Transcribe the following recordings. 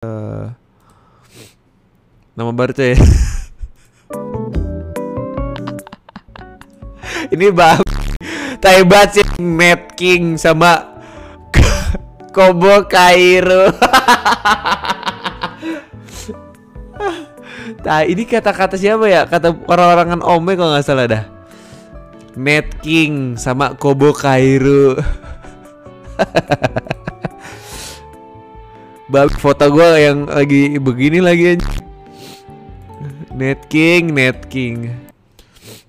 Eh, nama baru ya. Ini bang Taibat sih Mad King sama Kobo Kairo. Nah, ini kata-kata siapa ya? Kata orang-orangan Ome kalau nggak salah dah. Mad King sama Kobo Kairo. Balik foto gua yang lagi begini lagi Net King, Net King.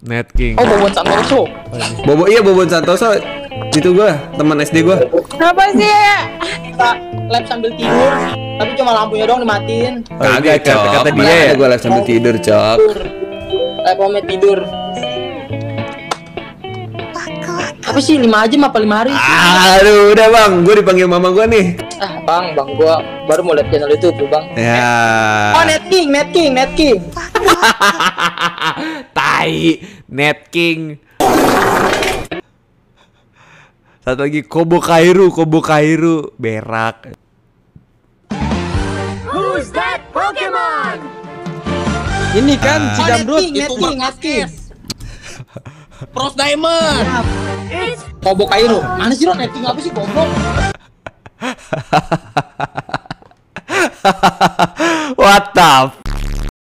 Net King. Oh, Bobon Santoso. Bobo iya Bobon Santoso itu gua teman SD gua. Kenapa sih? Kita lab sambil tidur, tapi cuma lampunya doang dimatiin. Oh, Kagak kata, kata dia ya. gua live sambil tidur cok. Lab tidur. Sih 5 jam apa 5 hari? Aduh udah bang, gua dipanggil mama gua nih. Ah, Bang, Bang gua baru mau lihat channel YouTube tuh, Bang. Ya. Oh, Net King, Net King, Net King. Tai, Net King. Satu lagi Kobo Kairu, Kobo Kairu, berak. Ini kan si Oh, Net Jamrut King, Net itu King, Net King. Pros Diamond. Kobo Kairo. Mana sih lo Net King apa sih goblok? What the f-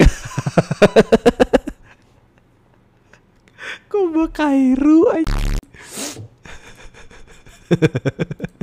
Kobo Kairu anj-